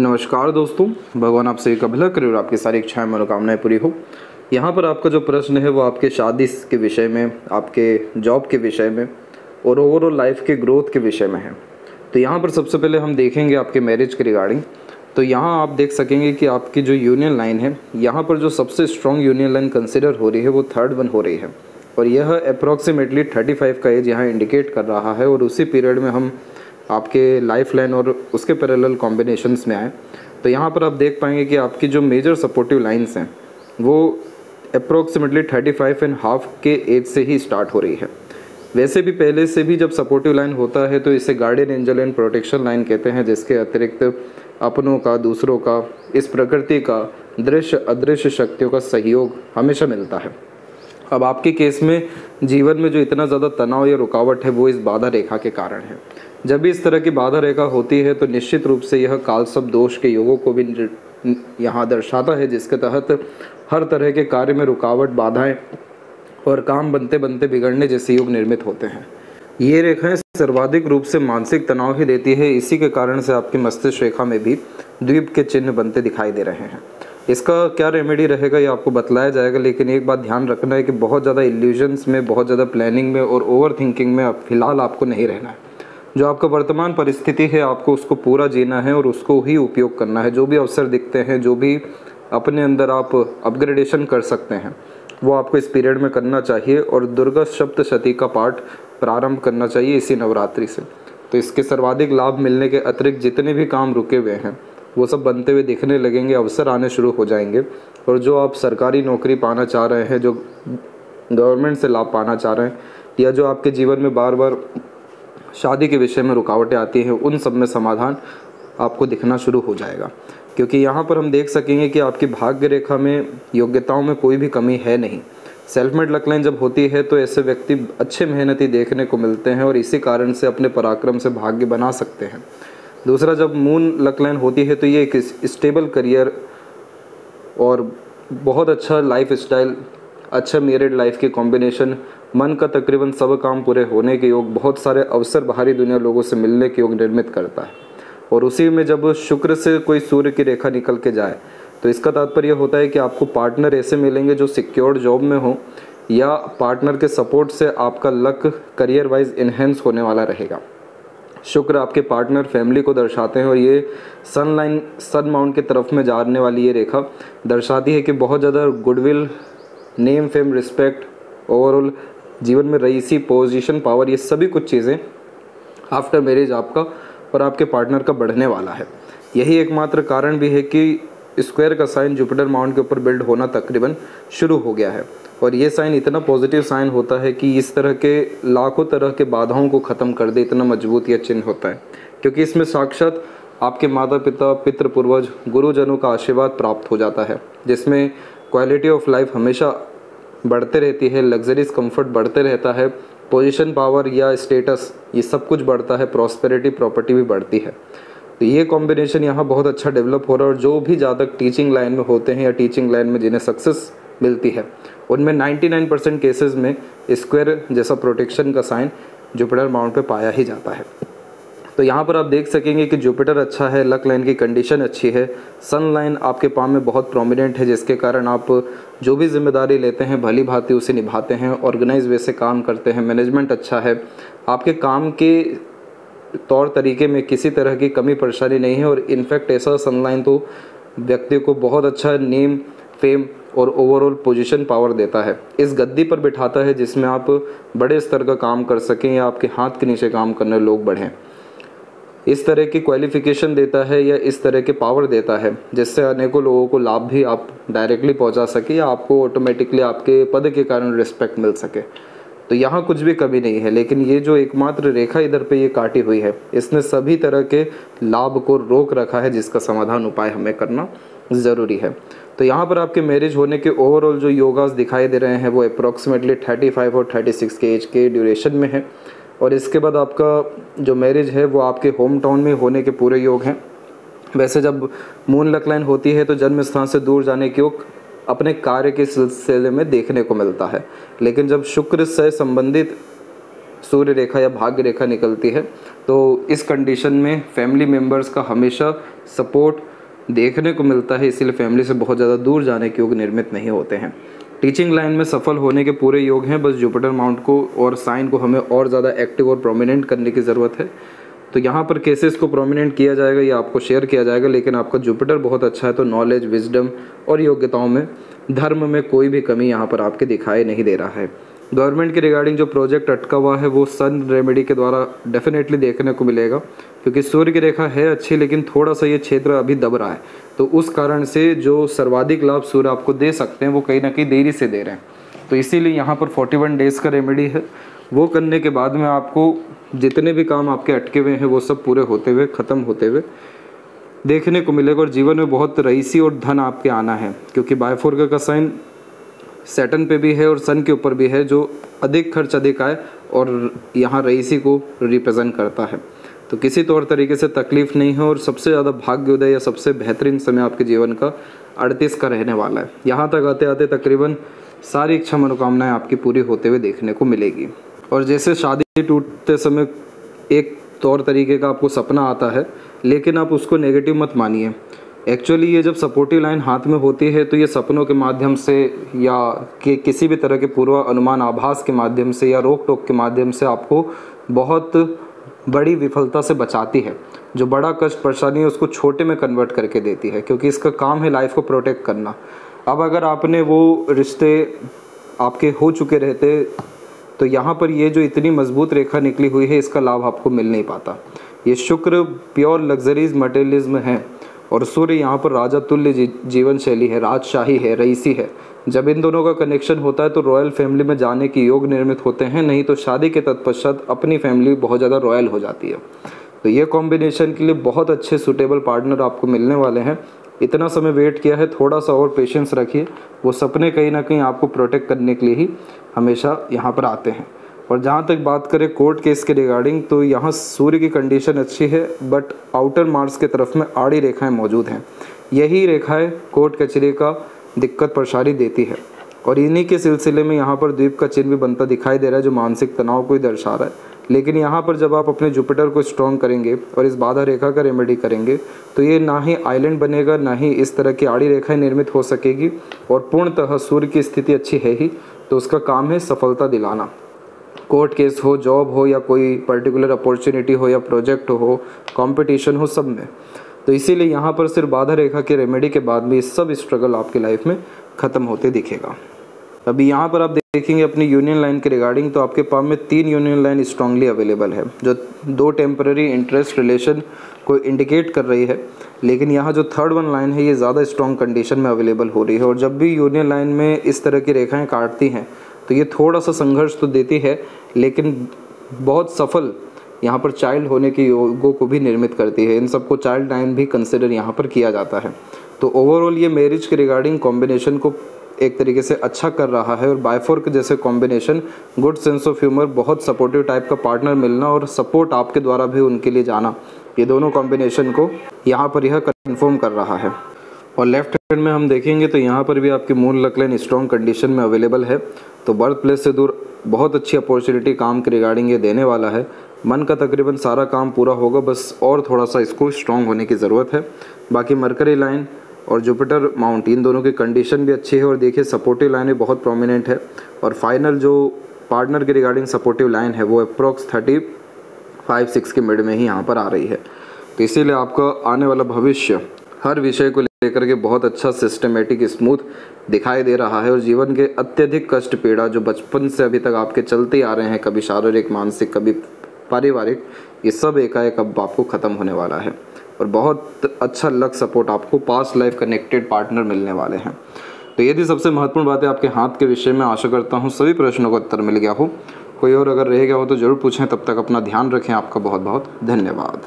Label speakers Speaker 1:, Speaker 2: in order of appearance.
Speaker 1: नमस्कार दोस्तों, भगवान आप सभी का भला करे और आपकी सारी इच्छाएँ, मनोकामनाएँ पूरी हो। यहाँ पर आपका जो प्रश्न है, वो आपके शादी के विषय में, आपके जॉब के विषय में और ओवरऑल लाइफ के ग्रोथ के विषय में है। तो यहाँ पर सबसे पहले हम देखेंगे आपके मैरिज के रिगार्डिंग तो यहाँ आप देख सकेंगे कि आपकी जो यूनियन लाइन है, यहाँ पर जो सबसे स्ट्रॉन्ग यूनियन लाइन कंसिडर हो रही है, वो थर्ड वन हो रही है। और यह अप्रॉक्सीमेटली थर्टी फाइव का एज यहाँ इंडिकेट कर रहा है और उसी पीरियड में हम आपके लाइफ लाइन और उसके पैरेलल कॉम्बिनेशंस में आए। तो यहाँ पर आप देख पाएँगे कि आपकी जो मेजर सपोर्टिव लाइंस हैं, वो approximately thirty five and half के एज से ही स्टार्ट हो रही है। वैसे भी पहले से भी जब सपोर्टिव लाइन होता है तो इसे guardian angel and protection line कहते हैं, जिसके अतिरिक्त अपनों का, दूसरों का, इस प्रकृति का दृश्य अदृश्य शक्तियों का सहयोग हमेशा मिलता है। अब आपके केस में जीवन में जो इतना ज़्यादा तनाव या रुकावट है, वो इस बाधा रेखा के कारण है। जब भी इस तरह की बाधा रेखा होती है तो निश्चित रूप से यह कालसप दोष के योगों को भी यहाँ दर्शाता है, जिसके तहत हर तरह के कार्य में रुकावट, बाधाएँ और काम बनते बनते बिगड़ने जैसे योग निर्मित होते हैं। ये रेखाएँ सर्वाधिक रूप से मानसिक तनाव ही देती है। इसी के कारण से आपकी मस्तिष्क रेखा में भी द्वीप के चिन्ह बनते दिखाई दे रहे हैं। इसका क्या रेमेडी रहेगा ये आपको बतलाया जाएगा, लेकिन एक बात ध्यान रखना है कि बहुत ज़्यादा इल्यूजन्स में, बहुत ज़्यादा प्लानिंग में और ओवर थिंकिंग में फ़िलहाल आपको नहीं रहना है। जो आपका वर्तमान परिस्थिति है, आपको उसको पूरा जीना है और उसको ही उपयोग करना है। जो भी अवसर दिखते हैं, जो भी अपने अंदर आप अपग्रेडेशन कर सकते हैं, वो आपको इस पीरियड में करना चाहिए और दुर्गा सप्तशती का पाठ प्रारंभ करना चाहिए इसी नवरात्रि से। तो इसके सर्वाधिक लाभ मिलने के अतिरिक्त जितने भी काम रुके हुए हैं वो सब बनते हुए दिखने लगेंगे, अवसर आने शुरू हो जाएँगे। और जो आप सरकारी नौकरी पाना चाह रहे हैं, जो गवर्नमेंट से लाभ पाना चाह रहे हैं, या जो आपके जीवन में बार बार शादी के विषय में रुकावटें आती हैं, उन सब में समाधान आपको दिखना शुरू हो जाएगा। क्योंकि यहाँ पर हम देख सकेंगे कि आपकी भाग्य रेखा में, योग्यताओं में कोई भी कमी है नहीं। सेल्फ मेड लकलाइन जब होती है तो ऐसे व्यक्ति अच्छे मेहनती देखने को मिलते हैं और इसी कारण से अपने पराक्रम से भाग्य बना सकते हैं। दूसरा, जब मून लकलाइन होती है तो ये एक स्टेबल करियर और बहुत अच्छा लाइफ स्टाइल अच्छा मेरिड लाइफ के कॉम्बिनेशन मन का तकरीबन सब काम पूरे होने के योग, बहुत सारे अवसर बाहरी दुनिया लोगों से मिलने के योग निर्मित करता है। और उसी में जब शुक्र से कोई सूर्य की रेखा निकल के जाए तो इसका तात्पर्य होता है कि आपको पार्टनर ऐसे मिलेंगे जो सिक्योर्ड जॉब में हो, या पार्टनर के सपोर्ट से आपका लक करियर वाइज इन्हेंस होने वाला रहेगा। शुक्र आपके पार्टनर, फैमिली को दर्शाते हैं और ये सन लाइन सन माउंट की तरफ़ में जाने वाली ये रेखा दर्शाती है कि बहुत ज़्यादा goodwill, name, fame, respect, overall जीवन में रईसी, पोजीशन, पावर, ये सभी कुछ चीज़ें आफ्टर मैरिज आपका और आपके पार्टनर का बढ़ने वाला है। यही एकमात्र कारण भी है कि स्क्वायर का साइन जुपिटर माउंट के ऊपर बिल्ड होना तकरीबन शुरू हो गया है। और ये साइन इतना पॉजिटिव साइन होता है कि इस तरह के लाखों तरह के बाधाओं को ख़त्म कर दे, इतना मज़बूत यह चिन्ह होता है। क्योंकि इसमें साक्षात आपके माता पिता पितृ पूर्वज गुरुजनों का आशीर्वाद प्राप्त हो जाता है, जिसमें क्वालिटी ऑफ़ लाइफ हमेशा बढ़ते रहती है लग्जरीज कंफर्ट बढ़ते रहता है पोजीशन पावर या स्टेटस ये सब कुछ बढ़ता है प्रॉस्पेरिटी प्रॉपर्टी भी बढ़ती है। तो ये कॉम्बिनेशन यहाँ बहुत अच्छा डेवलप हो रहा है और जो भी जातक टीचिंग लाइन में होते हैं या टीचिंग लाइन में जिन्हें सक्सेस मिलती है। उनमें 99 परसेंट केसेज में स्क्वायर जैसा प्रोटेक्शन का साइन जुपिटर माउंट पे पाया ही जाता है। तो यहाँ पर आप देख सकेंगे कि जुपिटर अच्छा है, लक लाइन की कंडीशन अच्छी है, सन लाइन आपके पाम में बहुत प्रोमिनेंट है, जिसके कारण आप जो भी ज़िम्मेदारी लेते हैं, भली भांति उसे निभाते हैं ऑर्गेनाइज वे से काम करते हैं मैनेजमेंट अच्छा है। आपके काम के तौर तरीके में किसी तरह की कमी परेशानी नहीं है और इनफैक्ट ऐसा सनलाइन तो व्यक्ति को बहुत अच्छा नेम फेम और ओवरऑल पोजीशन पावर देता है। इस गद्दी पर बिठाता है जिसमें आप बड़े स्तर का काम कर सकें या आपके हाथ के नीचे काम करने लोग बढ़ें। इस तरह की क्वालिफिकेशन देता है या इस तरह के पावर देता है, जिससे अनेकों लोगों को लाभ भी आप डायरेक्टली पहुँचा सके या आपको ऑटोमेटिकली आपके पद के कारण रिस्पेक्ट मिल सके। तो यहाँ कुछ भी कमी नहीं है, लेकिन ये जो एकमात्र रेखा इधर पे ये काटी हुई है, इसने सभी तरह के लाभ को रोक रखा है, जिसका समाधान उपाय हमें करना ज़रूरी है। तो यहाँ पर आपके मैरिज होने के ओवरऑल जो योगास दिखाई दे रहे हैं, वो अप्रॉक्सीमेटली थर्टी फाइव और थर्टी सिक्स के एज के ड्यूरेशन में है। और इसके बाद आपका जो मैरिज है, वो आपके होम टाउन में होने के पूरे योग हैं। वैसे जब मून लकलाइन होती है तो जन्म स्थान से दूर जाने के योग अपने कार्य के सिलसिले में देखने को मिलता है। लेकिन जब शुक्र से संबंधित सूर्य रेखा या भाग्य रेखा निकलती है तो इस कंडीशन में फैमिली मेंबर्स का हमेशा सपोर्ट देखने को मिलता है, इसीलिए फैमिली से बहुत ज़्यादा दूर जाने के योग निर्मित नहीं होते हैं। टीचिंग लाइन में सफल होने के पूरे योग हैं, बस जुपिटर माउंट को और साइन को हमें और ज़्यादा एक्टिव और प्रोमिनेंट करने की ज़रूरत है। तो यहाँ पर केसेस को प्रोमिनेंट किया जाएगा, या आपको शेयर किया जाएगा, लेकिन आपका जुपिटर बहुत अच्छा है तो नॉलेज विजडम और योग्यताओं में, धर्म में कोई भी कमी यहाँ पर आपके दिखाई नहीं दे रहा है। गवर्नमेंट के रिगार्डिंग जो प्रोजेक्ट अटका हुआ है, वो सन रेमेडी के द्वारा डेफिनेटली देखने को मिलेगा। क्योंकि सूर्य की रेखा है अच्छी, लेकिन थोड़ा सा ये क्षेत्र अभी दब रहा है। तो उस कारण से जो सर्वाधिक लाभ सूर्य आपको दे सकते हैं, वो कहीं ना कहीं देरी से दे रहे हैं। तो इसीलिए यहाँ पर 41 डेज़ का रेमेडी है। वो करने के बाद में आपको जितने भी काम आपके अटके हुए हैं, वो सब पूरे होते हुए, ख़त्म होते हुए देखने को मिलेगा। और जीवन में बहुत रईसी और धन आपके आना है, क्योंकि बायोफोर्गा का साइन सैटन पे भी है और सन के ऊपर भी है, जो अधिक खर्च अधिक आए और यहाँ रईसी को रिप्रेजेंट करता है। तो किसी तौर तरीके से तकलीफ़ नहीं है और सबसे ज़्यादा भाग्योदय या सबसे बेहतरीन समय आपके जीवन का अड़तीस का रहने वाला है। यहाँ तक आते आते तकरीबन सारी इच्छा मनोकामनाएँ आपकी पूरी होते हुए देखने को मिलेगी। और जैसे शादी टूटते समय एक तौर तरीके का आपको सपना आता है, लेकिन आप उसको नेगेटिव मत मानिए। एक्चुअली ये जब सपोर्टिव लाइन हाथ में होती है तो ये सपनों के माध्यम से या कि, किसी भी तरह के पूर्व अनुमान आभास के माध्यम से या रोक टोक के माध्यम से आपको बहुत बड़ी विफलता से बचाती है। जो बड़ा कष्ट, परेशानी है, उसको छोटे में कन्वर्ट करके देती है, क्योंकि इसका काम है लाइफ को प्रोटेक्ट करना। अब अगर आपने वो रिश्ते आपके हो चुके रहते तो यहाँ पर ये जो इतनी मज़बूत रेखा निकली हुई है, इसका लाभ आपको मिल नहीं पाता। ये शुक्र प्योर लग्जरीज मटेरियलिज्म है। और सूर्य यहाँ पर राजा तुल्य जी, जीवन शैली है राजशाही है रईसी है। जब इन दोनों का कनेक्शन होता है तो रॉयल फैमिली में जाने के योग निर्मित होते हैं नहीं तो शादी के तत्पश्चात अपनी फैमिली बहुत ज़्यादा रॉयल हो जाती है। तो ये कॉम्बिनेशन के लिए बहुत अच्छे सुटेबल पार्टनर आपको मिलने वाले हैं। इतना समय वेट किया है थोड़ा सा और पेशेंस रखिए। वो सपने कहीं ना कहीं आपको प्रोटेक्ट करने के लिए ही हमेशा यहाँ पर आते हैं। और जहाँ तक बात करें कोर्ट केस के रिगार्डिंग तो यहाँ सूर्य की कंडीशन अच्छी है बट आउटर मार्स के तरफ़ में आड़ी रेखाएँ मौजूद हैं। यही रेखाएँ कोर्ट कचरे का दिक्कत परेशानी देती है। और इन्हीं के सिलसिले में यहाँ पर द्वीप का चिन्ह भी बनता दिखाई दे रहा है, जो मानसिक तनाव को ही दर्शा रहा है। लेकिन यहाँ पर जब आप अपने जुपिटर को स्ट्रॉन्ग करेंगे और इस बाधा रेखा का रेमेडी करेंगे तो ये ना ही आइलैंड बनेगा, ना ही इस तरह की आड़ी रेखाएँ निर्मित हो सकेगी। और पूर्णतः सूर्य की स्थिति अच्छी है ही तो उसका काम है सफलता दिलाना। कोर्ट केस हो, जॉब हो, या कोई पर्टिकुलर अपॉर्चुनिटी हो, या प्रोजेक्ट हो कंपटीशन हो, सब में। तो इसीलिए यहाँ पर सिर्फ़ बाधा रेखा के रेमेडी के बाद भी सब स्ट्रगल आपके लाइफ में ख़त्म होते दिखेगा। अभी यहाँ पर आप देखेंगे अपनी यूनियन लाइन के रिगार्डिंग तो आपके पास में तीन यूनियन लाइन स्ट्रांगली अवेलेबल है, जो दो टेम्पररी इंटरेस्ट रिलेशन को इंडिकेट कर रही है। लेकिन यहाँ जो थर्ड वन लाइन है, ये ज़्यादा स्ट्रॉन्ग कंडीशन में अवेलेबल हो रही है। और जब भी यूनियन लाइन में इस तरह की रेखाएँ काटती हैं तो ये थोड़ा सा संघर्ष तो देती है लेकिन बहुत सफल यहाँ पर चाइल्ड होने के योगों को भी निर्मित करती है। इन सबको चाइल्ड लाइन भी कंसिडर यहाँ पर किया जाता है। तो ओवरऑल ये मैरिज के रिगार्डिंग कॉम्बिनेशन को एक तरीके से अच्छा कर रहा है और बायफोर्क जैसे combination good sense of humour बहुत सपोर्टिव टाइप का पार्टनर मिलना और सपोर्ट आपके द्वारा भी उनके लिए जाना, ये दोनों कॉम्बिनेशन को यहाँ पर यह कन्फर्म कर रहा है। और लेफ़्ट हैंड में हम देखेंगे तो यहाँ पर भी आपकी मूल लकलाइन स्ट्रॉन्ग कंडीशन में अवेलेबल है। तो बर्थ प्लेस से दूर बहुत अच्छी अपॉर्चुनिटी काम के रिगार्डिंग ये देने वाला है। मन का तकरीबन सारा काम पूरा होगा, बस और थोड़ा सा इसको स्ट्रॉन्ग होने की ज़रूरत है। बाकी मरकरी लाइन और जुपिटर माउंट इन दोनों की कंडीशन भी अच्छी है और देखिए सपोर्टिव लाइन भी बहुत प्रोमिनेंट है। और फाइनल जो पार्टनर के रिगार्डिंग सपोर्टिव लाइन है, वो अप्रोक्स थर्टी फाइव सिक्स के मिड में ही यहाँ पर आ रही है। तो इसीलिए आपका आने वाला भविष्य हर विषय को लेकर के बहुत अच्छा सिस्टमेटिक स्मूथ दिखाई दे रहा है और जीवन के अत्यधिक कष्ट, पीड़ा जो बचपन से अभी तक आपके चलते आ रहे हैं, कभी शारीरिक, मानसिक, कभी पारिवारिक, ये सब एकाएक अब आपको ख़त्म होने वाला है। और बहुत अच्छा लक सपोर्ट आपको पास्ट लाइफ कनेक्टेड पार्टनर मिलने वाले हैं। तो ये थी सबसे महत्वपूर्ण बात आपके हाथ के विषय में। आशा करता हूँ सभी प्रश्नों का उत्तर मिल गया हो। कोई और अगर रह गया हो तो ज़रूर पूछें। तब तक अपना ध्यान रखें। आपका बहुत बहुत धन्यवाद।